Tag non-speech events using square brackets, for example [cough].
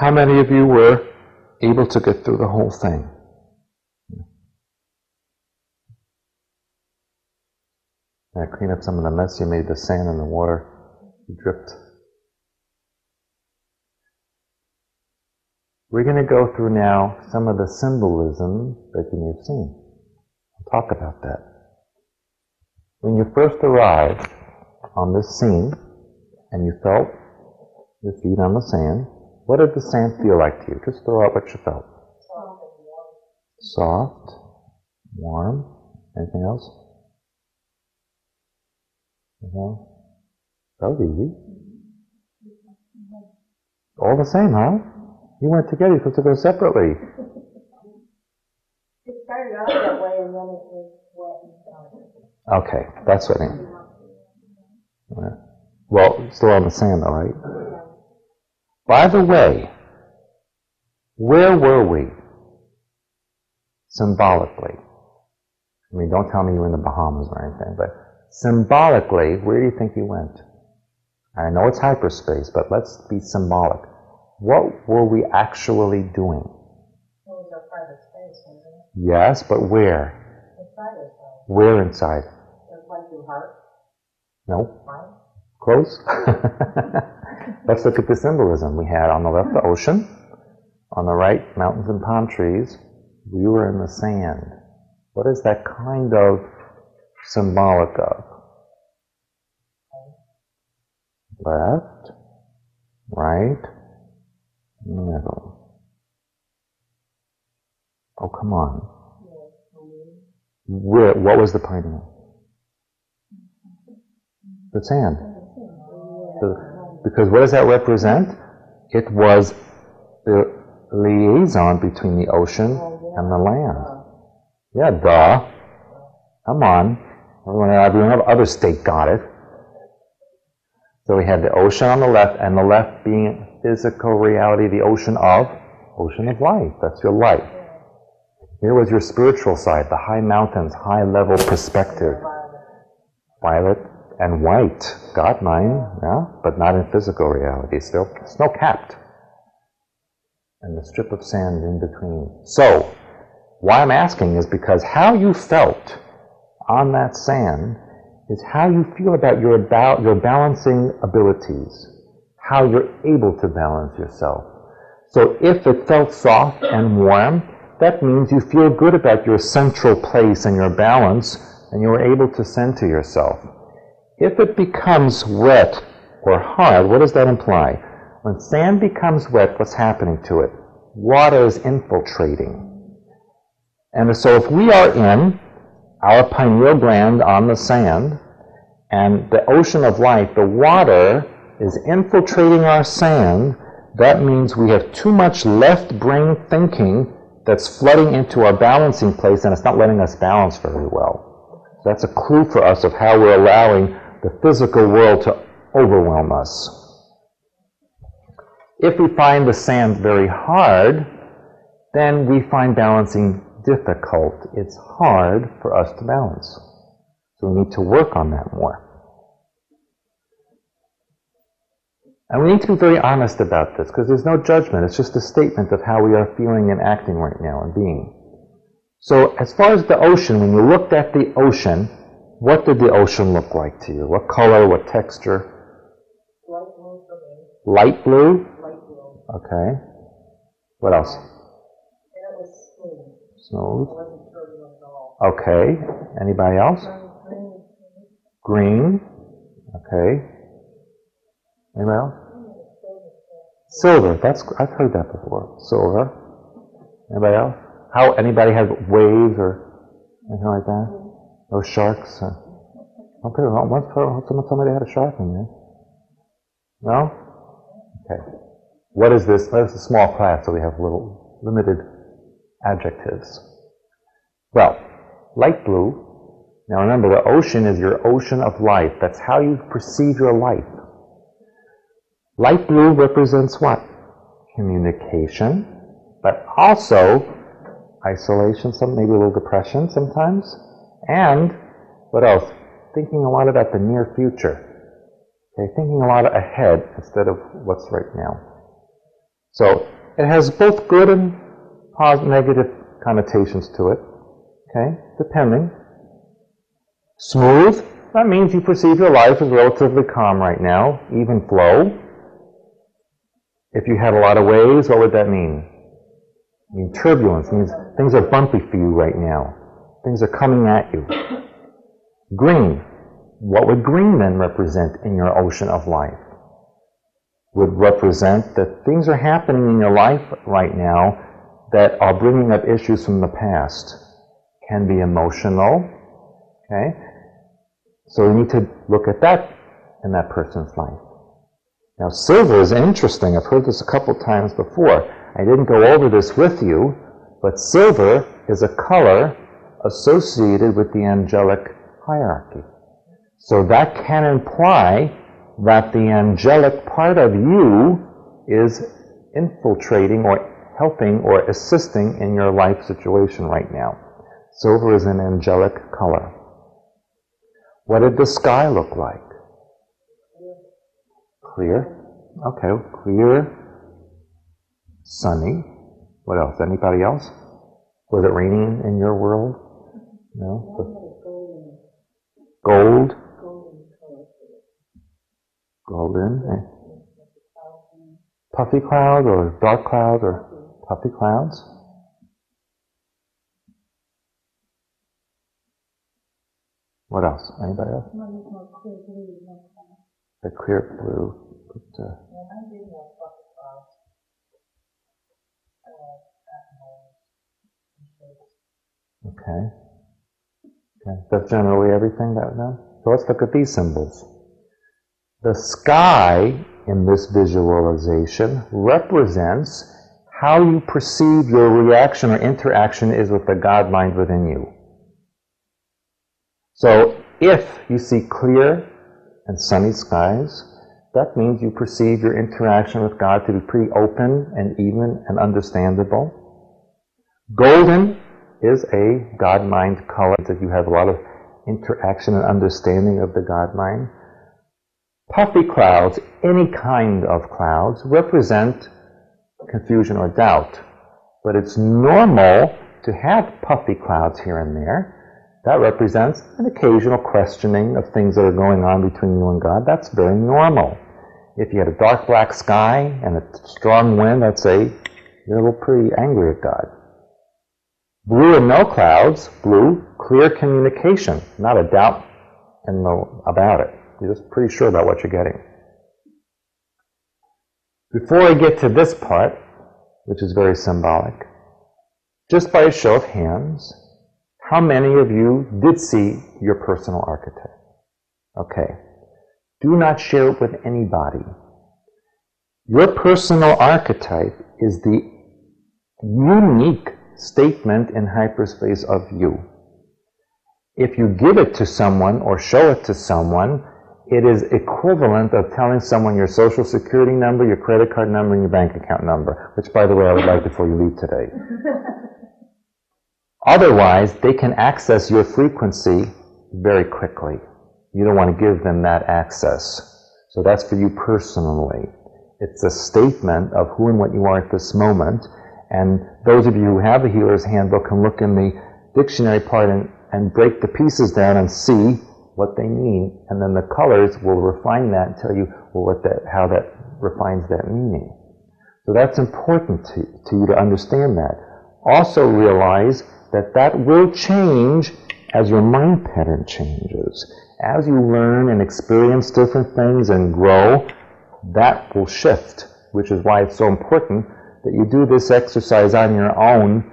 How many of you were able to get through the whole thing? I clean up some of the mess you made, the sand and the water dripped. We're going to go through now some of the symbolism that you may have seen. We'll talk about that. When you first arrived on this scene and you felt your feet on the sand, what did the sand feel like to you? Just throw out what you felt. Soft, warm. Anything else? Uh-huh. That was easy. All the same, huh? You went together, you're supposed to go separately. It started out that way and then it was wet and Okay, that's what I mean. Well, still on the sand though, right? By the way, where were we? Symbolically. I mean, don't tell me you were in the Bahamas or anything, but symbolically, where do you think you went? I know it's hyperspace, but let's be symbolic. What were we actually doing? It was a private space, wasn't it? Yes, but where? Inside yourself. Where inside? It was like your heart, Nope. mind. Close. [laughs] Let's look at the symbolism. We had on the left the ocean, on the right mountains and palm trees. We were in the sand. What is that kind of symbolic of? Left, right, middle. Oh, come on. Where, what was the pointing? The sand. The- because what does that represent? It was the liaison between the ocean and the land. Yeah, duh. Come on. Everyone, every other state got it. So we had the ocean on the left, and the left being physical reality, the ocean of, ocean of life. That's your life. Here was your spiritual side, the high mountains, high level perspective. Violet and white, God mind, yeah, but not in physical reality, still snow capped. And the strip of sand in between. So, why I'm asking is because how you felt on that sand is how you feel about your, about your balancing abilities, how you're able to balance yourself. So if it felt soft and warm, that means you feel good about your central place and your balance, and you're able to center yourself. If it becomes wet or hard, what does that imply? When sand becomes wet, what's happening to it? Water is infiltrating. And so if we are in our pineal gland on the sand, and the ocean of life, the water is infiltrating our sand, that means we have too much left brain thinking that's flooding into our balancing place and it's not letting us balance very well. So that's a clue for us of how we're allowing the physical world to overwhelm us. If we find the sand very hard, then we find balancing difficult. It's hard for us to balance. So we need to work on that more. And we need to be very honest about this because there's no judgment. It's just a statement of how we are feeling and acting right now and being. So, as far as the ocean, when you looked at the ocean, what did the ocean look like to you? What color? What texture? Light blue Light blue? light blue. Okay. What else? And it was smooth. It Smooth. wasn't turbulent at all. Okay. Anybody else? Green, green, Green. Okay. Anybody else? Silver. That's I've heard that before. Silver. Anybody else? How anybody have waves or anything like that? Or sharks? Uh, on. Once someone told me they had a shark in there. No? Okay. What is this? It's a small class, so we have little limited adjectives. Well, light blue. Now remember, the ocean is your ocean of life. That's how you perceive your life. Light blue represents what? Communication, but also isolation, some maybe a little depression sometimes, and what else? Thinking a lot about the near future. Okay, thinking a lot ahead instead of what's right now. So it has both good and positive, negative connotations to it. Okay, depending. Smooth, that means you perceive your life as relatively calm right now, even flow. If you had a lot of waves, what would that mean? I mean, turbulence means things are bumpy for you right now. Things are coming at you. Green. What would green then represent in your ocean of life? Would represent that things are happening in your life right now that are bringing up issues from the past. Can be emotional. Okay? So we need to look at that in that person's life. Now, silver is interesting. I've heard this a couple times before. I didn't go over this with you, but silver is a color associated with the angelic hierarchy. So that can imply that the angelic part of you is infiltrating or helping or assisting in your life situation right now. Silver is an angelic color. What did the sky look like? Clear. Okay, clear, sunny. What else? Anybody else? Was it raining in your world? No. Gold. Golden. Eh? Puffy clouds or dark clouds or puffy clouds. What else? Anybody else? The clear blue. But, uh, okay. Okay. That's generally everything that then. So let's look at these symbols. The sky in this visualization represents how you perceive your reaction or interaction is with the God mind within you. So if you see clear and sunny skies, that means you perceive your interaction with God to be pretty open and even and understandable. Golden is a God mind color that you have a lot of interaction and understanding of the God mind. Puffy clouds, any kind of clouds, represent confusion or doubt. But it's normal to have puffy clouds here and there. That represents an occasional questioning of things that are going on between you and God. That's very normal. If you had a dark black sky and a strong wind, I'd say you're a little pretty angry at God. Blue and no clouds, blue, clear communication, not a doubt and no about it. You're just pretty sure about what you're getting. Before I get to this part, which is very symbolic, just by a show of hands, how many of you did see your personal archetype? Okay. Do not share it with anybody. Your personal archetype is the unique statement in hyperspace of you. If you give it to someone or show it to someone, it is equivalent of telling someone your social security number, your credit card number, and your bank account number, which, by the way, I would like before you leave today. [laughs] Otherwise, they can access your frequency very quickly. You don't want to give them that access. So that's for you personally. It's a statement of who and what you are at this moment. And those of you who have the Healer's Handbook can look in the dictionary part and, and break the pieces down and see what they mean. And then the colors will refine that and tell you well, what that, how that refines that meaning. So that's important to, to you to understand that. Also realize that that will change as your mind pattern changes. As you learn and experience different things and grow, that will shift, which is why it's so important that you do this exercise on your own